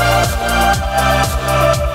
Música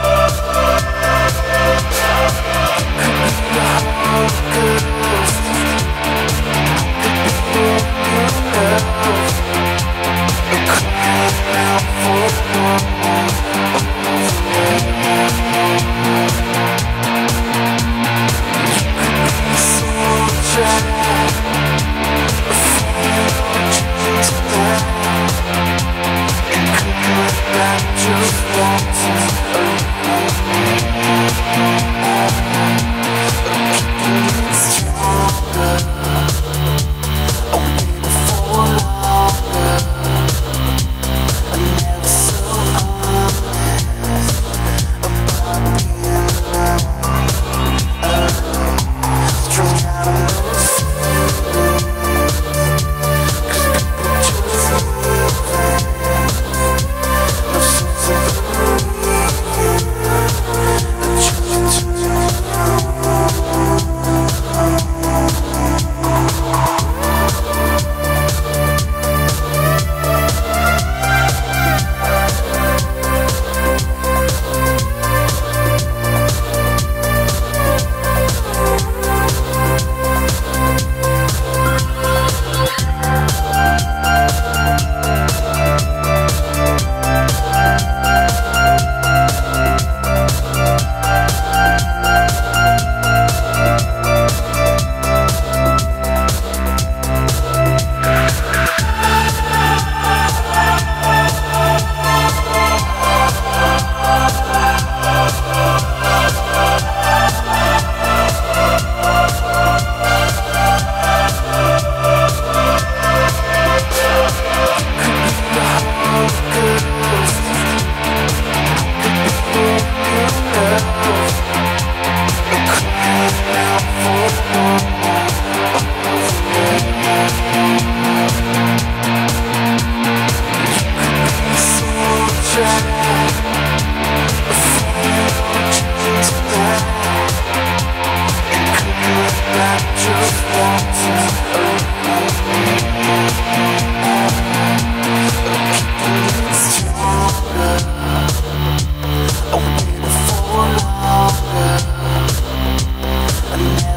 I'm